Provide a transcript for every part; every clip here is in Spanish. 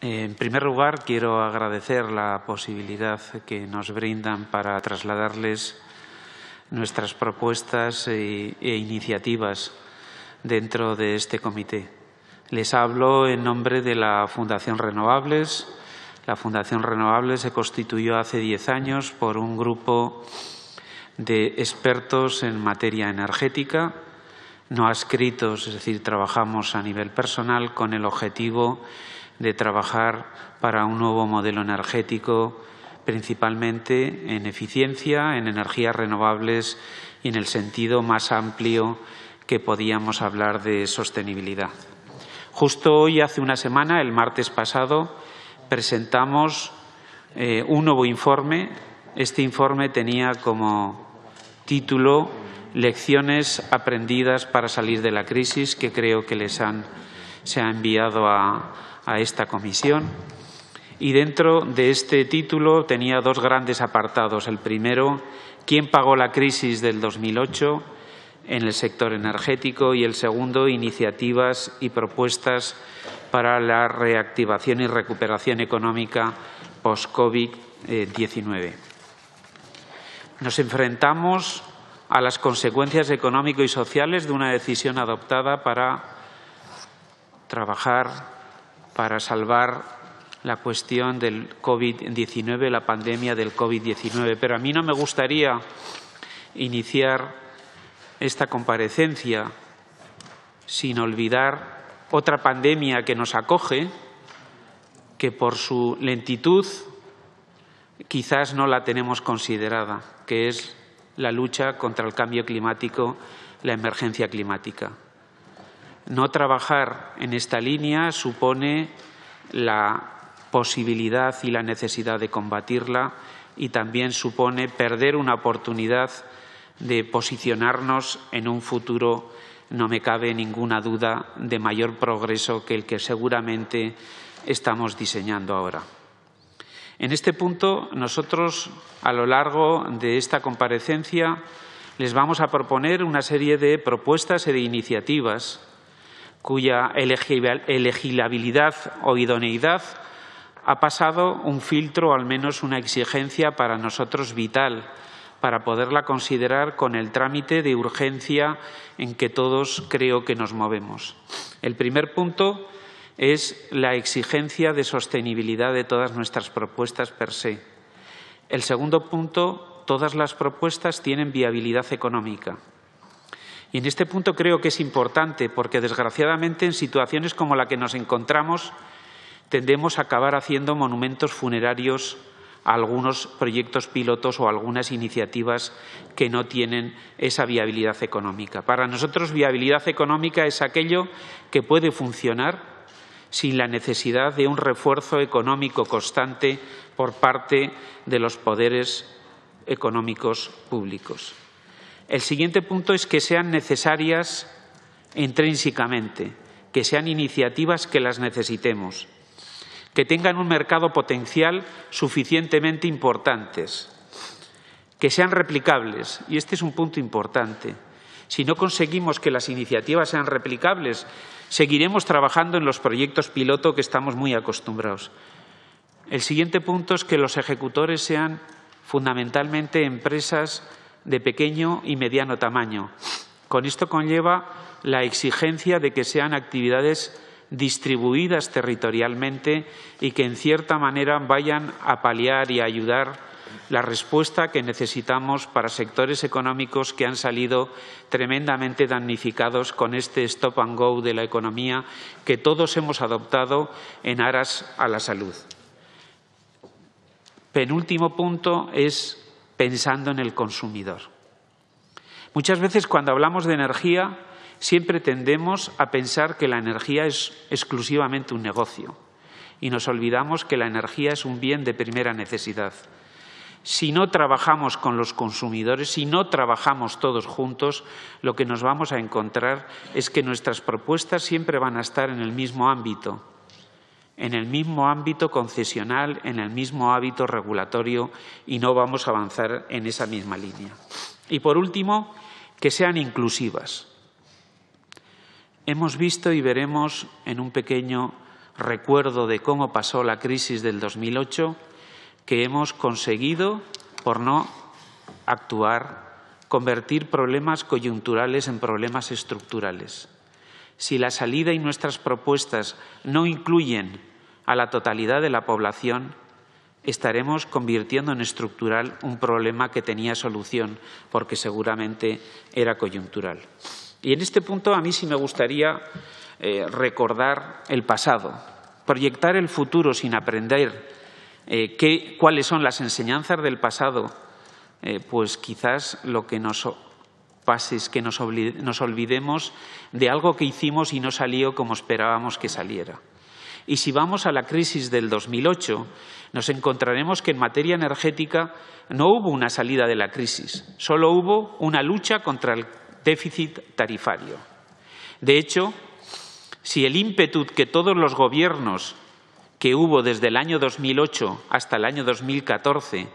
En primer lugar, quiero agradecer la posibilidad que nos brindan para trasladarles nuestras propuestas e, e iniciativas dentro de este comité. Les hablo en nombre de la Fundación Renovables. La Fundación Renovables se constituyó hace diez años por un grupo de expertos en materia energética, no adscritos, es decir, trabajamos a nivel personal con el objetivo de trabajar para un nuevo modelo energético, principalmente en eficiencia, en energías renovables y en el sentido más amplio que podíamos hablar de sostenibilidad. Justo hoy, hace una semana, el martes pasado, presentamos eh, un nuevo informe. Este informe tenía como título Lecciones aprendidas para salir de la crisis, que creo que les han, se ha enviado a, esta comisión. Y dentro de este título tenía dos grandes apartados. El primero, ¿quién pagó la crisis del 2008 en el sector energético? Y el segundo, iniciativas y propuestas para la reactivación y recuperación económica post-COVID-19. Nos enfrentamos a las consecuencias económico y sociales de una decisión adoptada para trabajar para salvar la cuestión del COVID-19, la pandemia del COVID-19. Pero a mí no me gustaría iniciar esta comparecencia sin olvidar otra pandemia que nos acoge, que por su lentitud quizás no la tenemos considerada, que es la lucha contra el cambio climático, la emergencia climática. No trabajar en esta línea supone la posibilidad y la necesidad de combatirla y también supone perder una oportunidad de posicionarnos en un futuro, no me cabe ninguna duda, de mayor progreso que el que seguramente estamos diseñando ahora. En este punto, nosotros, a lo largo de esta comparecencia, les vamos a proponer una serie de propuestas y de iniciativas cuya elegibilidad o idoneidad ha pasado un filtro o al menos una exigencia para nosotros vital para poderla considerar con el trámite de urgencia en que todos creo que nos movemos. El primer punto es la exigencia de sostenibilidad de todas nuestras propuestas per se. El segundo punto, todas las propuestas tienen viabilidad económica. Y en este punto creo que es importante porque, desgraciadamente, en situaciones como la que nos encontramos, tendemos a acabar haciendo monumentos funerarios a algunos proyectos pilotos o algunas iniciativas que no tienen esa viabilidad económica. Para nosotros, viabilidad económica es aquello que puede funcionar sin la necesidad de un refuerzo económico constante por parte de los poderes económicos públicos. El siguiente punto es que sean necesarias intrínsecamente, que sean iniciativas que las necesitemos, que tengan un mercado potencial suficientemente importantes, que sean replicables. Y este es un punto importante. Si no conseguimos que las iniciativas sean replicables, seguiremos trabajando en los proyectos piloto que estamos muy acostumbrados. El siguiente punto es que los ejecutores sean fundamentalmente empresas de pequeño y mediano tamaño. Con esto conlleva la exigencia de que sean actividades distribuidas territorialmente y que, en cierta manera, vayan a paliar y a ayudar la respuesta que necesitamos para sectores económicos que han salido tremendamente damnificados con este stop and go de la economía que todos hemos adoptado en aras a la salud. Penúltimo punto es pensando en el consumidor. Muchas veces cuando hablamos de energía siempre tendemos a pensar que la energía es exclusivamente un negocio y nos olvidamos que la energía es un bien de primera necesidad. Si no trabajamos con los consumidores, si no trabajamos todos juntos, lo que nos vamos a encontrar es que nuestras propuestas siempre van a estar en el mismo ámbito, en el mismo ámbito concesional, en el mismo ámbito regulatorio y no vamos a avanzar en esa misma línea. Y por último, que sean inclusivas. Hemos visto y veremos en un pequeño recuerdo de cómo pasó la crisis del 2008 que hemos conseguido, por no actuar, convertir problemas coyunturales en problemas estructurales. Si la salida y nuestras propuestas no incluyen a la totalidad de la población, estaremos convirtiendo en estructural un problema que tenía solución, porque seguramente era coyuntural. Y en este punto a mí sí me gustaría eh, recordar el pasado, proyectar el futuro sin aprender eh, cuáles son las enseñanzas del pasado, eh, pues quizás lo que nos pase es que nos olvidemos de algo que hicimos y no salió como esperábamos que saliera. Y si vamos a la crisis del 2008, nos encontraremos que en materia energética no hubo una salida de la crisis, solo hubo una lucha contra el déficit tarifario. De hecho, si el ímpetu que todos los gobiernos que hubo desde el año 2008 hasta el año 2014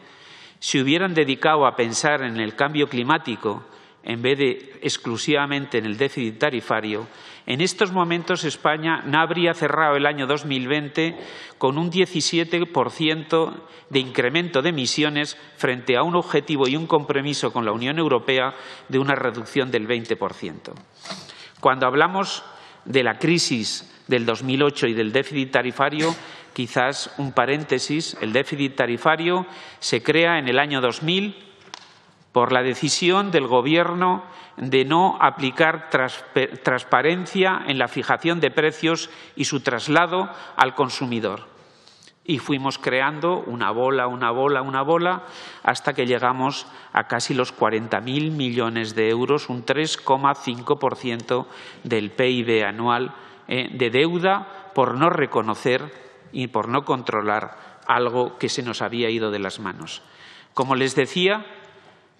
se hubieran dedicado a pensar en el cambio climático en vez de exclusivamente en el déficit tarifario, en estos momentos España no habría cerrado el año 2020 con un 17% de incremento de emisiones frente a un objetivo y un compromiso con la Unión Europea de una reducción del 20%. Cuando hablamos de la crisis del 2008 y del déficit tarifario, quizás un paréntesis, el déficit tarifario se crea en el año 2000 por la decisión del Gobierno de no aplicar transparencia en la fijación de precios y su traslado al consumidor. Y fuimos creando una bola, una bola, una bola, hasta que llegamos a casi los 40.000 millones de euros, un 3,5% del PIB anual eh, de deuda por no reconocer y por no controlar algo que se nos había ido de las manos. Como les decía,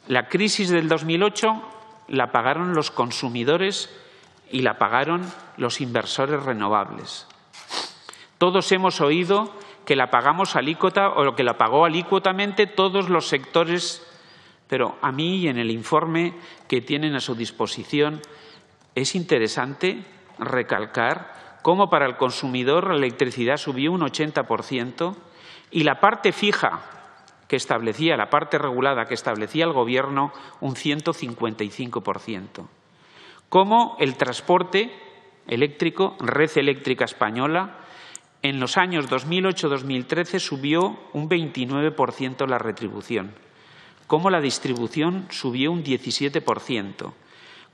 la crisis del 2008 la pagaron los consumidores y la pagaron los inversores renovables. Todos hemos oído que la pagamos alícuota o que la pagó alícuotamente todos los sectores, pero a mí en el informe que tienen a su disposición es interesante recalcar cómo para el consumidor la electricidad subió un 80% y la parte fija que establecía, la parte regulada que establecía el Gobierno, un 155%. Como el transporte eléctrico, red eléctrica española, en los años 2008-2013 subió un 29% la retribución. Como la distribución subió un 17%.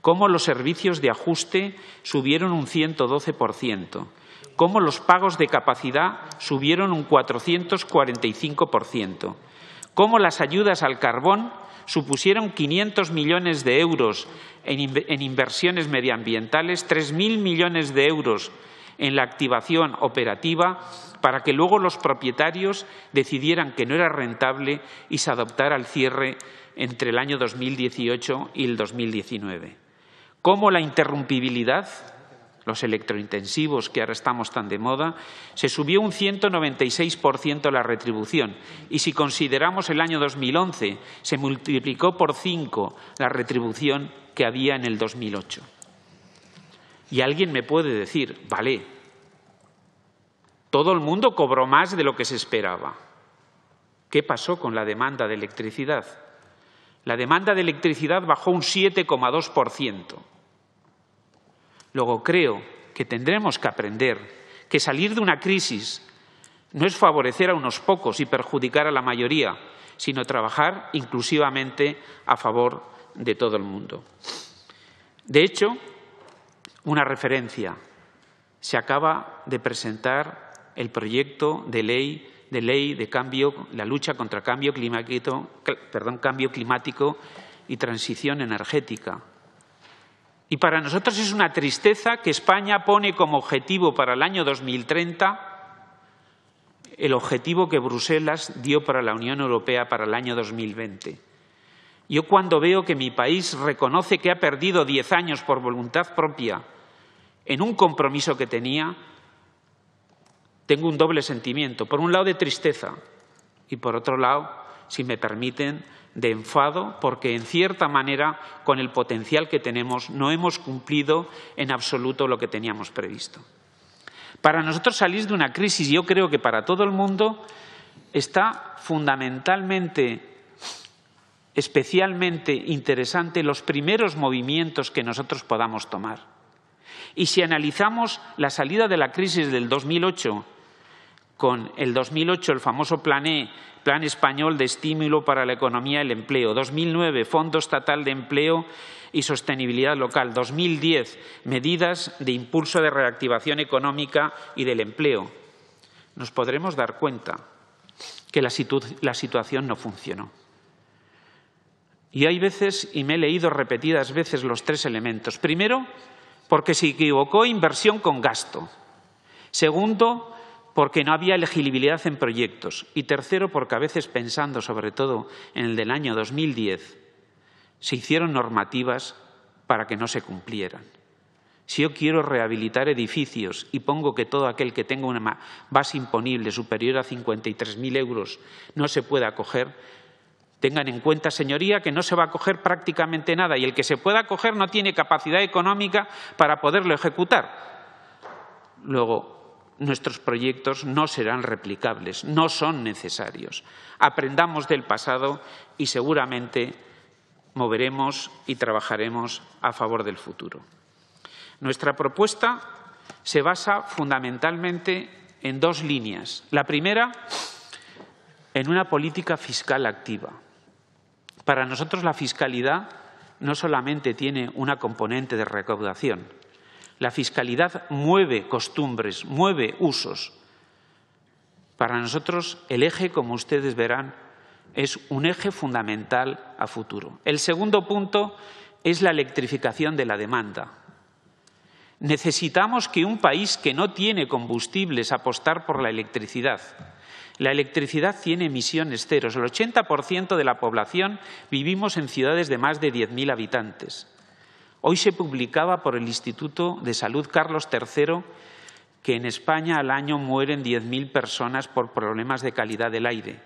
Como los servicios de ajuste subieron un 112% cómo los pagos de capacidad subieron un 445%, cómo las ayudas al carbón supusieron 500 millones de euros en, inversiones medioambientales, 3.000 millones de euros en la activación operativa para que luego los propietarios decidieran que no era rentable y se adoptara el cierre entre el año 2018 y el 2019. Cómo la interrumpibilidad los electrointensivos que ahora estamos tan de moda, se subió un 196% la retribución y si consideramos el año 2011 se multiplicó por cinco la retribución que había en el 2008. Y alguien me puede decir, vale, todo el mundo cobró más de lo que se esperaba. ¿Qué pasó con la demanda de electricidad? La demanda de electricidad bajó un 7,2%. Luego creo que tendremos que aprender que salir de una crisis no es favorecer a unos pocos y perjudicar a la mayoría, sino trabajar inclusivamente a favor de todo el mundo. De hecho, una referencia. Se acaba de presentar el proyecto de ley de ley de cambio, la lucha contra cambio climático, cambio climático y transición energética. Y para nosotros es una tristeza que España pone como objetivo para el año 2030 el objetivo que Bruselas dio para la Unión Europea para el año 2020. Yo cuando veo que mi país reconoce que ha perdido diez años por voluntad propia en un compromiso que tenía, tengo un doble sentimiento. Por un lado de tristeza y por otro lado, si me permiten, de enfado porque, en cierta manera, con el potencial que tenemos, no hemos cumplido en absoluto lo que teníamos previsto. Para nosotros salir de una crisis, yo creo que para todo el mundo, está fundamentalmente, especialmente interesante los primeros movimientos que nosotros podamos tomar. Y si analizamos la salida de la crisis del 2008 con el 2008 el famoso Plan E, Plan Español de Estímulo para la Economía y el Empleo, 2009 Fondo Estatal de Empleo y Sostenibilidad Local, 2010 Medidas de Impulso de Reactivación Económica y del Empleo, nos podremos dar cuenta que la, la situación no funcionó. Y hay veces, y me he leído repetidas veces los tres elementos. Primero, porque se equivocó inversión con gasto. Segundo, porque no había elegibilidad en proyectos. Y tercero, porque a veces pensando sobre todo en el del año 2010, se hicieron normativas para que no se cumplieran. Si yo quiero rehabilitar edificios y pongo que todo aquel que tenga una base imponible superior a 53.000 euros no se pueda acoger, tengan en cuenta, señoría, que no se va a acoger prácticamente nada y el que se pueda acoger no tiene capacidad económica para poderlo ejecutar. Luego, nuestros proyectos no serán replicables, no son necesarios. Aprendamos del pasado y seguramente moveremos y trabajaremos a favor del futuro. Nuestra propuesta se basa fundamentalmente en dos líneas. La primera, en una política fiscal activa. Para nosotros la fiscalidad no solamente tiene una componente de recaudación, la fiscalidad mueve costumbres, mueve usos. Para nosotros el eje, como ustedes verán, es un eje fundamental a futuro. El segundo punto es la electrificación de la demanda. Necesitamos que un país que no tiene combustibles apostar por la electricidad. La electricidad tiene emisiones ceros. El 80% de la población vivimos en ciudades de más de 10.000 habitantes. Hoy se publicaba por el Instituto de Salud Carlos III que en España al año mueren 10.000 personas por problemas de calidad del aire.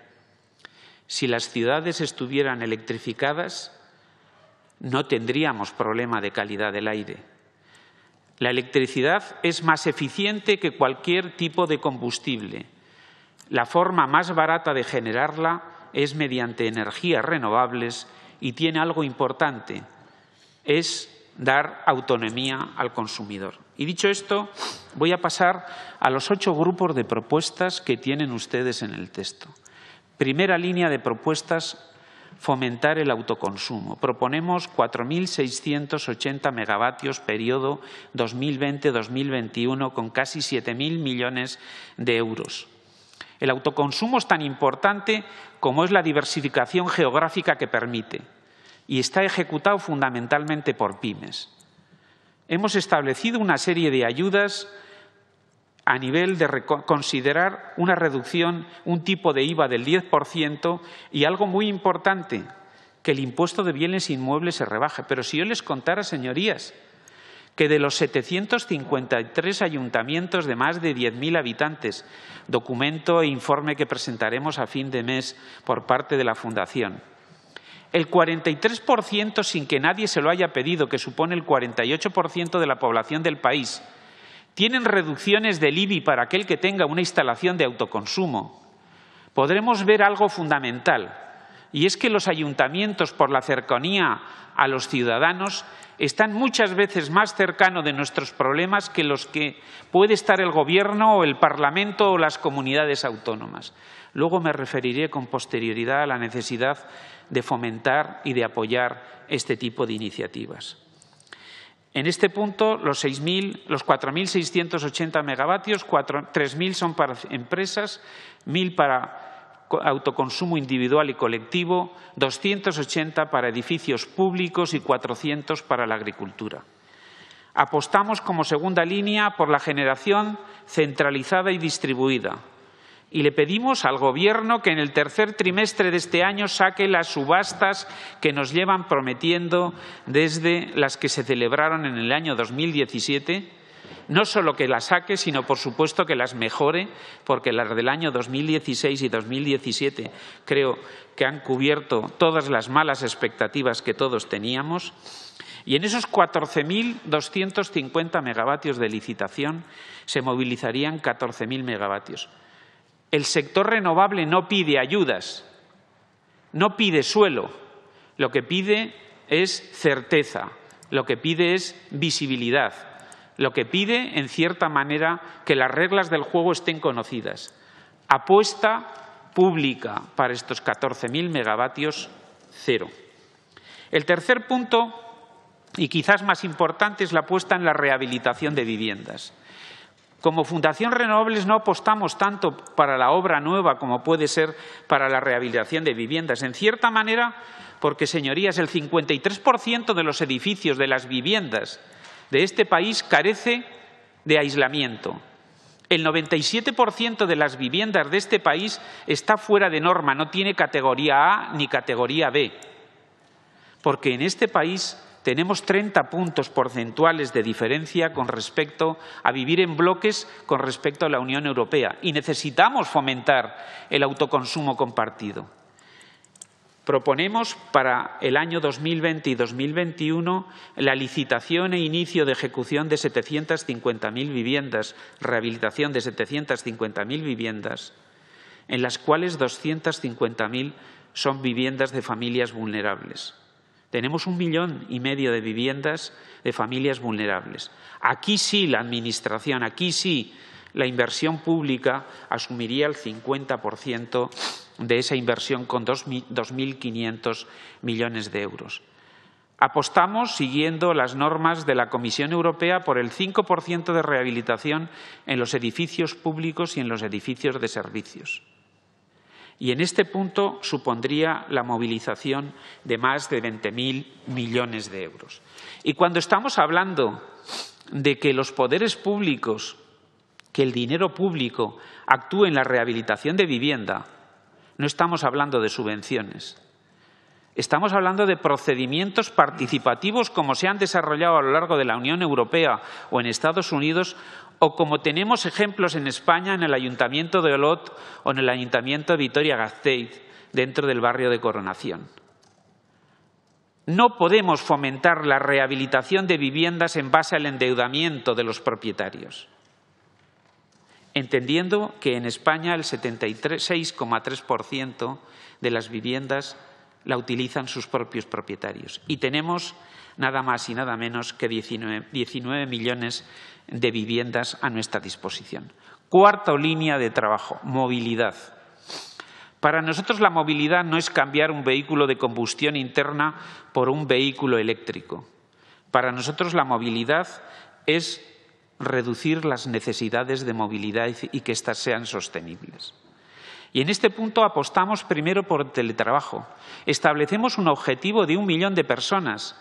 Si las ciudades estuvieran electrificadas, no tendríamos problema de calidad del aire. La electricidad es más eficiente que cualquier tipo de combustible. La forma más barata de generarla es mediante energías renovables y tiene algo importante, es dar autonomía al consumidor. Y dicho esto, voy a pasar a los ocho grupos de propuestas que tienen ustedes en el texto. Primera línea de propuestas, fomentar el autoconsumo. Proponemos 4.680 megavatios periodo 2020-2021 con casi 7.000 millones de euros. El autoconsumo es tan importante como es la diversificación geográfica que permite y está ejecutado fundamentalmente por pymes. Hemos establecido una serie de ayudas a nivel de considerar una reducción, un tipo de IVA del 10% y algo muy importante, que el impuesto de bienes inmuebles se rebaje. Pero si yo les contara, señorías, que de los 753 ayuntamientos de más de 10.000 habitantes, documento e informe que presentaremos a fin de mes por parte de la Fundación, el 43% sin que nadie se lo haya pedido, que supone el 48% de la población del país, tienen reducciones del IBI para aquel que tenga una instalación de autoconsumo. Podremos ver algo fundamental, y es que los ayuntamientos, por la cercanía a los ciudadanos, están muchas veces más cercanos de nuestros problemas que los que puede estar el Gobierno o el Parlamento o las comunidades autónomas. Luego me referiré con posterioridad a la necesidad de fomentar y de apoyar este tipo de iniciativas. En este punto, los, los 4.680 megavatios, 3.000 son para empresas, 1.000 para autoconsumo individual y colectivo, 280 para edificios públicos y 400 para la agricultura. Apostamos como segunda línea por la generación centralizada y distribuida, y le pedimos al Gobierno que en el tercer trimestre de este año saque las subastas que nos llevan prometiendo desde las que se celebraron en el año 2017. No solo que las saque, sino por supuesto que las mejore, porque las del año 2016 y 2017 creo que han cubierto todas las malas expectativas que todos teníamos Y en esos 14.250 megavatios de licitación se movilizarían 14.000 megavatios. El sector renovable no pide ayudas, no pide suelo, lo que pide es certeza, lo que pide es visibilidad, lo que pide, en cierta manera, que las reglas del juego estén conocidas. Apuesta pública para estos 14.000 megavatios, cero. El tercer punto, y quizás más importante, es la apuesta en la rehabilitación de viviendas. Como Fundación Renovables no apostamos tanto para la obra nueva como puede ser para la rehabilitación de viviendas. En cierta manera, porque, señorías, el 53% de los edificios de las viviendas de este país carece de aislamiento. El 97% de las viviendas de este país está fuera de norma, no tiene categoría A ni categoría B. Porque en este país tenemos 30 puntos porcentuales de diferencia con respecto a vivir en bloques con respecto a la Unión Europea y necesitamos fomentar el autoconsumo compartido. Proponemos para el año 2020 y 2021 la licitación e inicio de ejecución de 750.000 viviendas, rehabilitación de 750.000 viviendas, en las cuales 250.000 son viviendas de familias vulnerables. Tenemos un millón y medio de viviendas de familias vulnerables. Aquí sí la Administración, aquí sí la inversión pública asumiría el 50% de esa inversión con 2.500 millones de euros. Apostamos, siguiendo las normas de la Comisión Europea, por el 5% de rehabilitación en los edificios públicos y en los edificios de servicios. Y en este punto supondría la movilización de más de 20.000 millones de euros. Y cuando estamos hablando de que los poderes públicos, que el dinero público actúe en la rehabilitación de vivienda, no estamos hablando de subvenciones. Estamos hablando de procedimientos participativos como se han desarrollado a lo largo de la Unión Europea o en Estados Unidos o como tenemos ejemplos en España en el Ayuntamiento de Olot o en el Ayuntamiento de Vitoria-Gasteiz, dentro del barrio de Coronación. No podemos fomentar la rehabilitación de viviendas en base al endeudamiento de los propietarios, entendiendo que en España el 76,3% de las viviendas la utilizan sus propios propietarios y tenemos nada más y nada menos que 19, 19 millones de viviendas a nuestra disposición. Cuarta línea de trabajo, movilidad. Para nosotros la movilidad no es cambiar un vehículo de combustión interna por un vehículo eléctrico. Para nosotros la movilidad es reducir las necesidades de movilidad y que éstas sean sostenibles. Y en este punto apostamos primero por el teletrabajo. Establecemos un objetivo de un millón de personas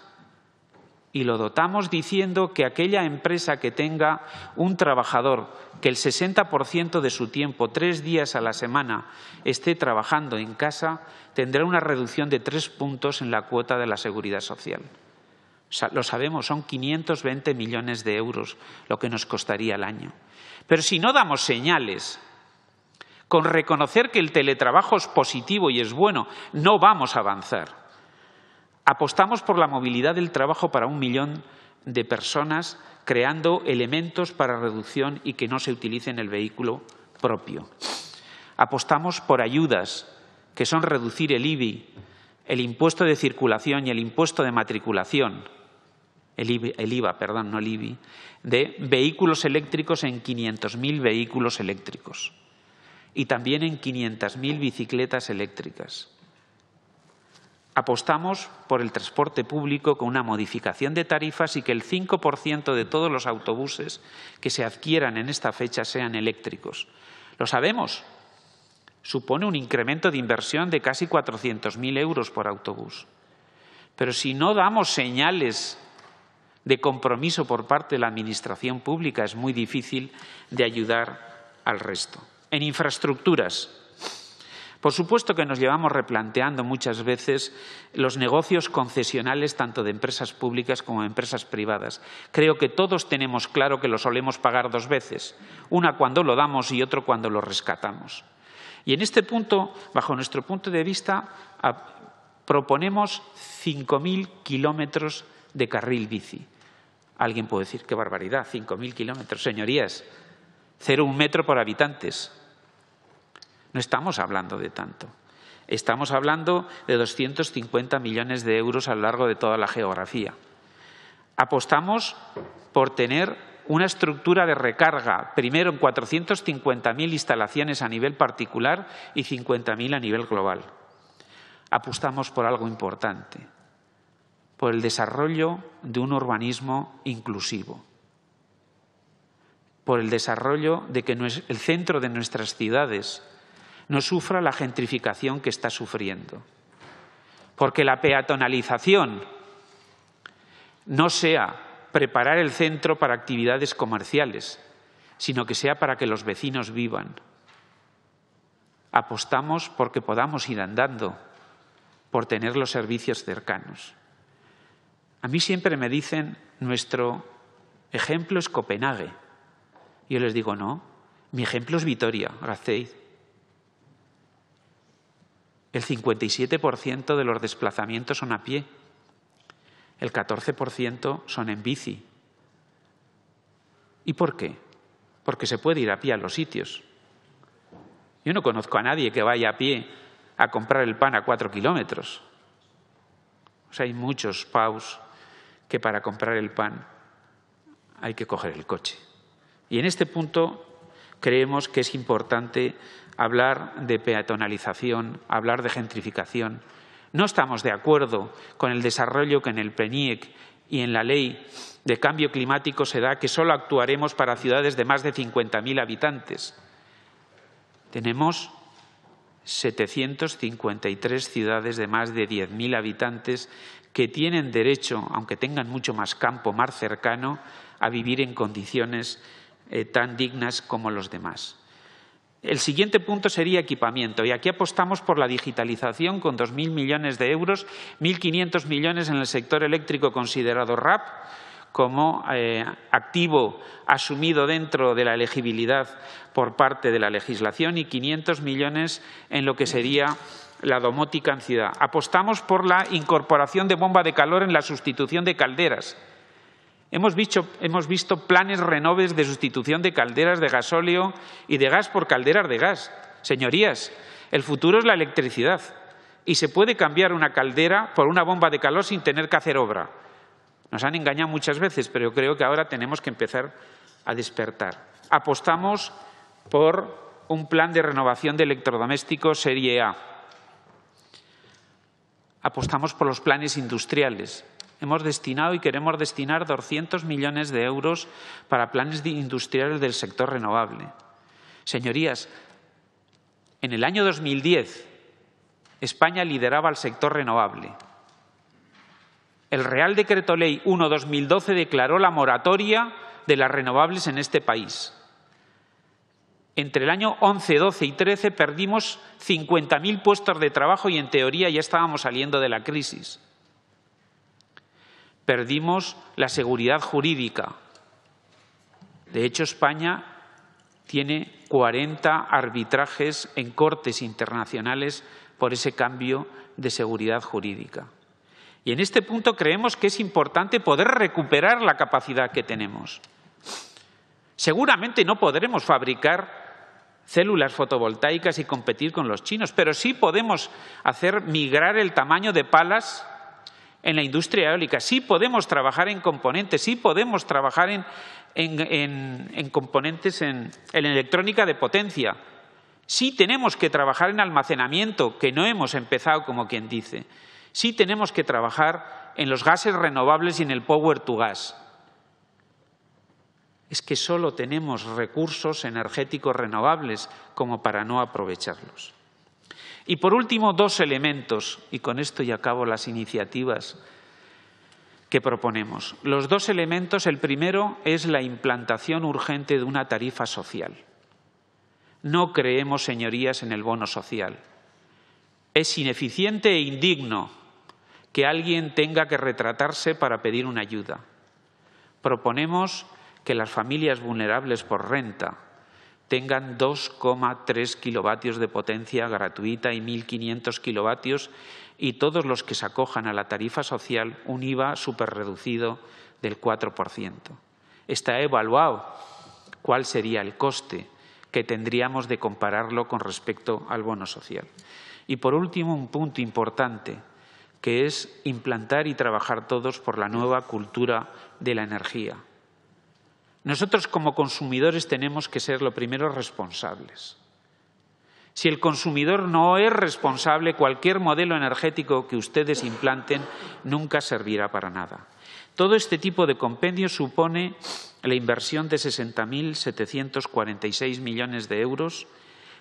y lo dotamos diciendo que aquella empresa que tenga un trabajador que el 60% de su tiempo, tres días a la semana, esté trabajando en casa, tendrá una reducción de tres puntos en la cuota de la seguridad social. Lo sabemos, son 520 millones de euros lo que nos costaría el año. Pero si no damos señales, con reconocer que el teletrabajo es positivo y es bueno, no vamos a avanzar. Apostamos por la movilidad del trabajo para un millón de personas, creando elementos para reducción y que no se utilicen el vehículo propio. Apostamos por ayudas, que son reducir el IBI, el impuesto de circulación y el impuesto de matriculación, el IVA, perdón, no el IBI, de vehículos eléctricos en 500.000 vehículos eléctricos y también en 500.000 bicicletas eléctricas. Apostamos por el transporte público con una modificación de tarifas y que el 5% de todos los autobuses que se adquieran en esta fecha sean eléctricos. Lo sabemos. Supone un incremento de inversión de casi 400.000 euros por autobús. Pero si no damos señales de compromiso por parte de la Administración pública, es muy difícil de ayudar al resto. En infraestructuras, por supuesto que nos llevamos replanteando muchas veces los negocios concesionales tanto de empresas públicas como de empresas privadas. Creo que todos tenemos claro que lo solemos pagar dos veces, una cuando lo damos y otro cuando lo rescatamos. Y en este punto, bajo nuestro punto de vista, proponemos 5.000 kilómetros de carril bici. Alguien puede decir, qué barbaridad, 5.000 kilómetros. Señorías, cero un metro por habitantes. No estamos hablando de tanto. Estamos hablando de 250 millones de euros a lo largo de toda la geografía. Apostamos por tener una estructura de recarga, primero en 450.000 instalaciones a nivel particular y 50.000 a nivel global. Apostamos por algo importante, por el desarrollo de un urbanismo inclusivo, por el desarrollo de que el centro de nuestras ciudades no sufra la gentrificación que está sufriendo, porque la peatonalización no sea preparar el centro para actividades comerciales, sino que sea para que los vecinos vivan. Apostamos porque podamos ir andando, por tener los servicios cercanos. A mí siempre me dicen, nuestro ejemplo es Copenhague. Yo les digo, no, mi ejemplo es Vitoria, Gasteiz. El 57% de los desplazamientos son a pie, el 14% son en bici. ¿Y por qué? Porque se puede ir a pie a los sitios. Yo no conozco a nadie que vaya a pie a comprar el pan a cuatro kilómetros. O hay muchos paus que para comprar el pan hay que coger el coche. Y en este punto creemos que es importante hablar de peatonalización, hablar de gentrificación. No estamos de acuerdo con el desarrollo que en el PENIEC y en la ley de cambio climático se da que solo actuaremos para ciudades de más de 50.000 habitantes. Tenemos 753 ciudades de más de 10.000 habitantes que tienen derecho, aunque tengan mucho más campo, más cercano, a vivir en condiciones eh, tan dignas como los demás. El siguiente punto sería equipamiento y aquí apostamos por la digitalización con 2.000 millones de euros, 1.500 millones en el sector eléctrico considerado RAP como eh, activo asumido dentro de la elegibilidad por parte de la legislación y 500 millones en lo que sería la domótica en ciudad. Apostamos por la incorporación de bomba de calor en la sustitución de calderas. Hemos visto, planes renoves de sustitución de calderas de gasóleo y de gas por calderas de gas. Señorías, el futuro es la electricidad y se puede cambiar una caldera por una bomba de calor sin tener que hacer obra. Nos han engañado muchas veces, pero creo que ahora tenemos que empezar a despertar. Apostamos por un plan de renovación de electrodomésticos serie A apostamos por los planes industriales. Hemos destinado y queremos destinar 200 millones de euros para planes industriales del sector renovable. Señorías, en el año 2010 España lideraba el sector renovable. El Real Decreto Ley 1-2012 declaró la moratoria de las renovables en este país. Entre el año 11, 12 y 13 perdimos 50.000 puestos de trabajo y en teoría ya estábamos saliendo de la crisis. Perdimos la seguridad jurídica. De hecho, España tiene 40 arbitrajes en cortes internacionales por ese cambio de seguridad jurídica. Y en este punto creemos que es importante poder recuperar la capacidad que tenemos. Seguramente no podremos fabricar células fotovoltaicas y competir con los chinos, pero sí podemos hacer migrar el tamaño de palas en la industria eólica, sí podemos trabajar en componentes, sí podemos trabajar en, en componentes en, electrónica de potencia, sí tenemos que trabajar en almacenamiento, que no hemos empezado como quien dice, sí tenemos que trabajar en los gases renovables y en el power to gas. Es que solo tenemos recursos energéticos renovables como para no aprovecharlos. Y por último, dos elementos, y con esto ya acabo las iniciativas que proponemos. Los dos elementos, el primero es la implantación urgente de una tarifa social. No creemos, señorías, en el bono social. Es ineficiente e indigno que alguien tenga que retratarse para pedir una ayuda. Proponemos que las familias vulnerables por renta tengan 2,3 kilovatios de potencia gratuita y 1.500 kilovatios y todos los que se acojan a la tarifa social un IVA superreducido del 4%. Está evaluado cuál sería el coste que tendríamos de compararlo con respecto al bono social. Y por último, un punto importante, que es implantar y trabajar todos por la nueva cultura de la energía. Nosotros como consumidores tenemos que ser lo primero responsables. Si el consumidor no es responsable, cualquier modelo energético que ustedes implanten nunca servirá para nada. Todo este tipo de compendio supone la inversión de 60.746 millones de euros,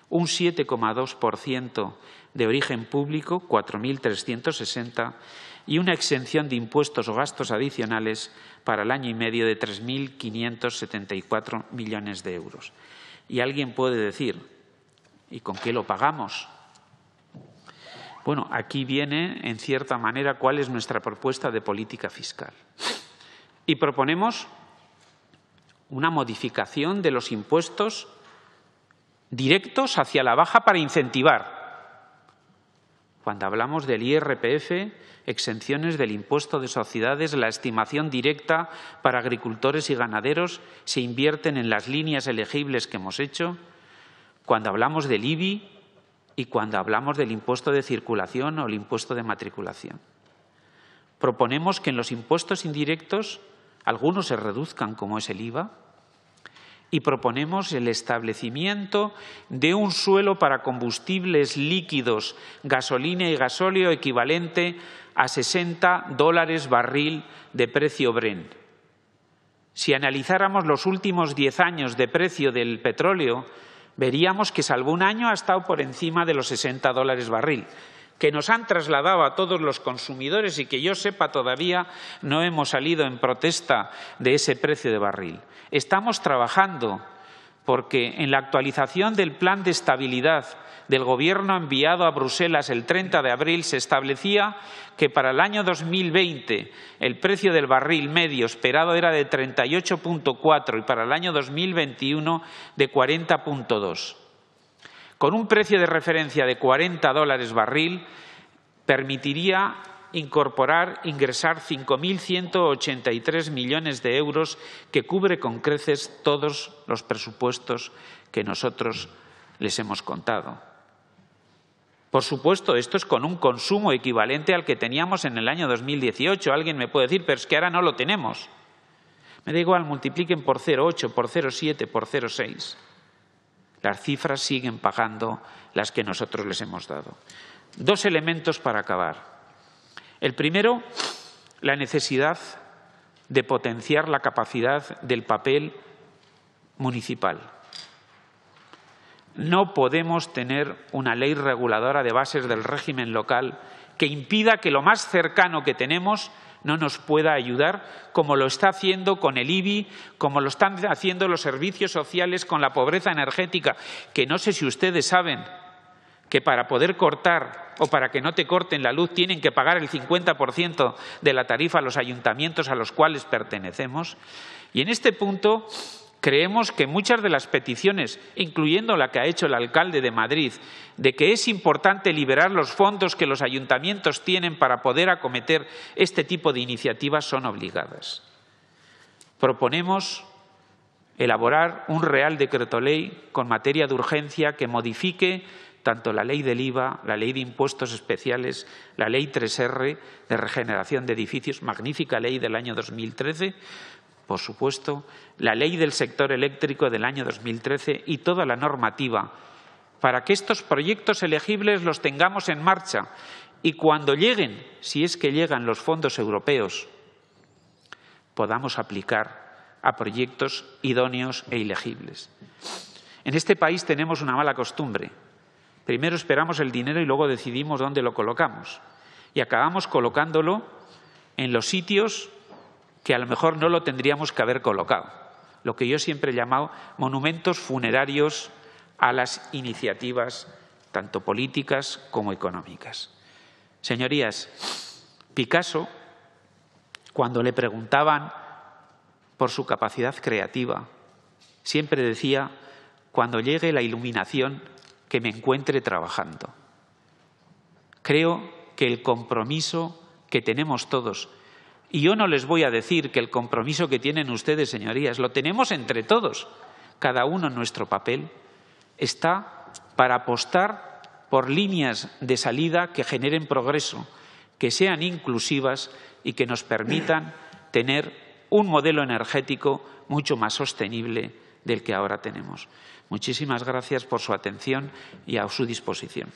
un 7,2% de origen público, 4.360, y una exención de impuestos o gastos adicionales para el año y medio de 3.574 millones de euros. Y alguien puede decir, ¿y con qué lo pagamos? Bueno, aquí viene, en cierta manera, cuál es nuestra propuesta de política fiscal. Y proponemos una modificación de los impuestos directos hacia la baja para incentivar. Cuando hablamos del IRPF, exenciones del impuesto de sociedades, la estimación directa para agricultores y ganaderos se invierten en las líneas elegibles que hemos hecho. Cuando hablamos del IBI y cuando hablamos del impuesto de circulación o el impuesto de matriculación. Proponemos que en los impuestos indirectos algunos se reduzcan, como es el IVA, y proponemos el establecimiento de un suelo para combustibles líquidos, gasolina y gasóleo equivalente a 60 dólares barril de precio Bren. Si analizáramos los últimos diez años de precio del petróleo, veríamos que salvo un año ha estado por encima de los 60 dólares barril que nos han trasladado a todos los consumidores y que yo sepa todavía no hemos salido en protesta de ese precio de barril. Estamos trabajando porque en la actualización del plan de estabilidad del Gobierno enviado a Bruselas el 30 de abril se establecía que para el año 2020 el precio del barril medio esperado era de 38.4 y para el año 2021 de 40.2 con un precio de referencia de 40 dólares barril, permitiría incorporar, ingresar 5.183 millones de euros que cubre con creces todos los presupuestos que nosotros les hemos contado. Por supuesto, esto es con un consumo equivalente al que teníamos en el año 2018. Alguien me puede decir, pero es que ahora no lo tenemos. Me da igual, multipliquen por 0,8, por 0,7, por 0,6. Las cifras siguen pagando las que nosotros les hemos dado. Dos elementos para acabar. El primero, la necesidad de potenciar la capacidad del papel municipal. No podemos tener una ley reguladora de bases del régimen local que impida que lo más cercano que tenemos no nos pueda ayudar, como lo está haciendo con el IBI, como lo están haciendo los servicios sociales con la pobreza energética, que no sé si ustedes saben que para poder cortar o para que no te corten la luz tienen que pagar el 50% de la tarifa a los ayuntamientos a los cuales pertenecemos. Y en este punto Creemos que muchas de las peticiones, incluyendo la que ha hecho el alcalde de Madrid, de que es importante liberar los fondos que los ayuntamientos tienen para poder acometer este tipo de iniciativas, son obligadas. Proponemos elaborar un Real Decreto Ley con materia de urgencia que modifique tanto la ley del IVA, la ley de impuestos especiales, la ley 3R de regeneración de edificios, magnífica ley del año 2013, por supuesto, la ley del sector eléctrico del año 2013 y toda la normativa para que estos proyectos elegibles los tengamos en marcha y cuando lleguen, si es que llegan los fondos europeos, podamos aplicar a proyectos idóneos e ilegibles. En este país tenemos una mala costumbre. Primero esperamos el dinero y luego decidimos dónde lo colocamos. Y acabamos colocándolo en los sitios que a lo mejor no lo tendríamos que haber colocado. Lo que yo siempre he llamado monumentos funerarios a las iniciativas tanto políticas como económicas. Señorías, Picasso, cuando le preguntaban por su capacidad creativa, siempre decía, cuando llegue la iluminación que me encuentre trabajando. Creo que el compromiso que tenemos todos, y yo no les voy a decir que el compromiso que tienen ustedes, señorías, lo tenemos entre todos, cada uno en nuestro papel, está para apostar por líneas de salida que generen progreso, que sean inclusivas y que nos permitan tener un modelo energético mucho más sostenible del que ahora tenemos. Muchísimas gracias por su atención y a su disposición.